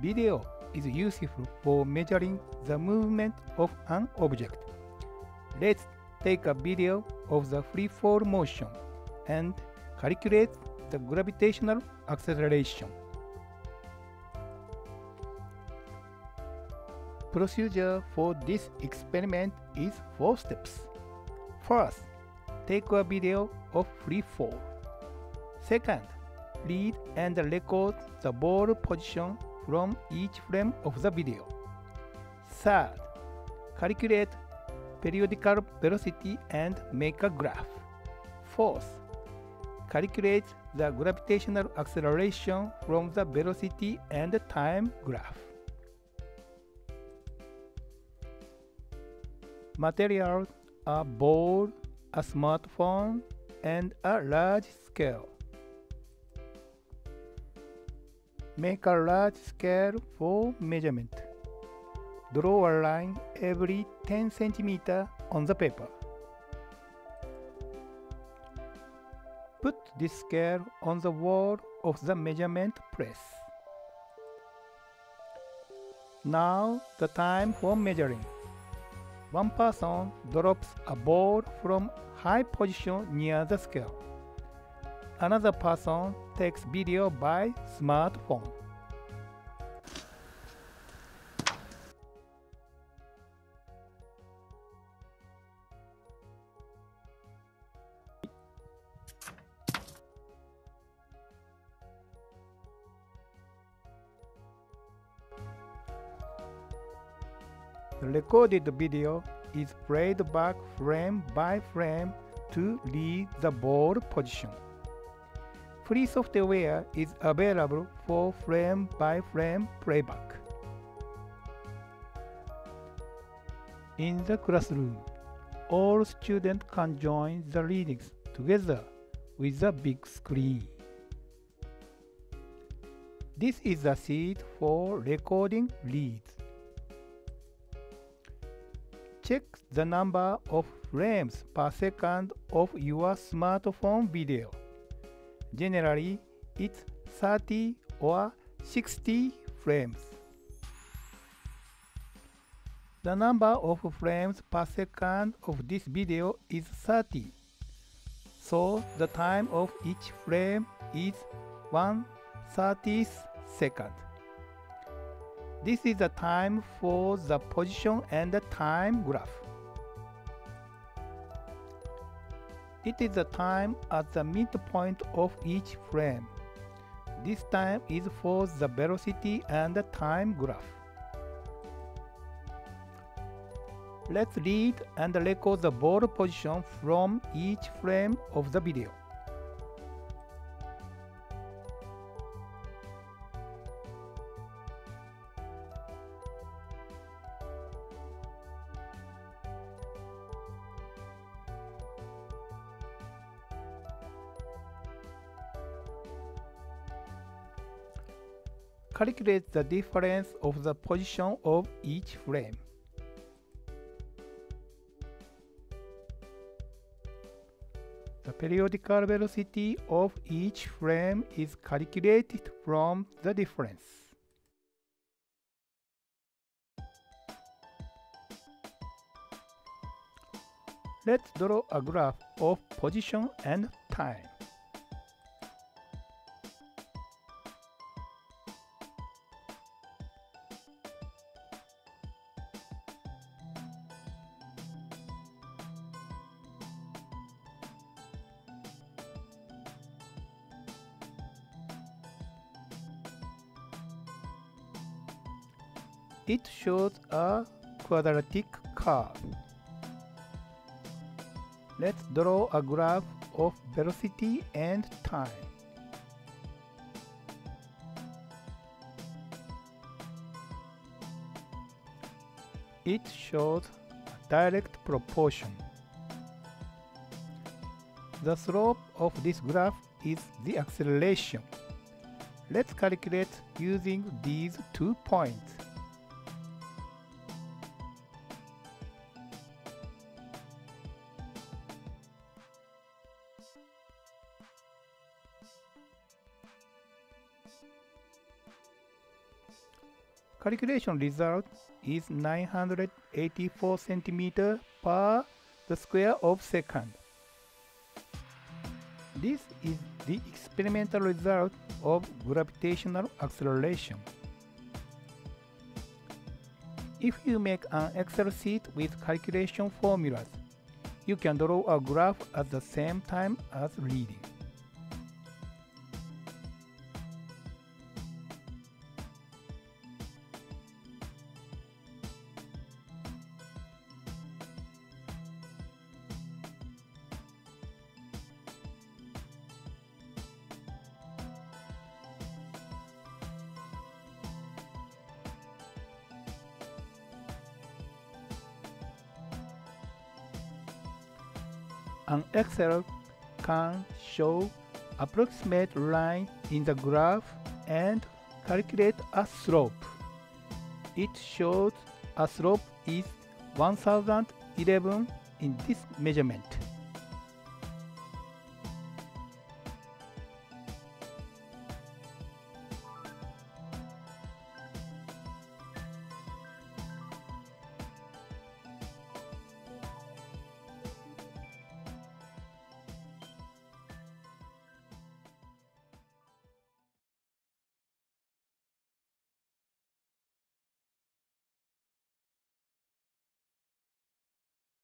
Video is useful for measuring the movement of an object. Let's take a video of the free fall motion and calculate the gravitational acceleration. Procedure for this experiment is four steps. First, take a video of free fall. Second, read and record the ball position from each frame of the video. Third, calculate periodical velocity and make a graph. Fourth, calculate the gravitational acceleration from the velocity and time graph. Materials are ball, a smartphone, and a large scale. Make a large scale for measurement. Draw a line every 10 cm on the paper. Put this scale on the wall of the measurement press. Now the time for measuring. One person drops a ball from high position near the scale. Another person takes video by smartphone. The recorded video is played back frame by frame to read the ball position. Free software is available for frame by frame playback. In the classroom, all students can join the readings together with a big screen. This is a seat for recording reads. Check the number of frames per second of your smartphone video. Generally, it's 30 or 60 frames. The number of frames per second of this video is 30. So the time of each frame is 1 30th second. This is the time for the position and the time graph. It is the time at the midpoint of each frame. This time is for the velocity and the time graph. Let's read and record the ball position from each frame of the video. Calculate the difference of the position of each frame. The periodical velocity of each frame is calculated from the difference. Let's draw a graph of position and time. It shows a quadratic curve. Let's draw a graph of velocity and time. It shows a direct proportion. The slope of this graph is the acceleration. Let's calculate using these two points. Calculation result is 984 centimeter per the square of second. This is the experimental result of gravitational acceleration. If you make an Excel sheet with calculation formulas, you can draw a graph at the same time as reading. An Excel can show approximate line in the graph and calculate a slope. It shows a slope is 1011 in this measurement.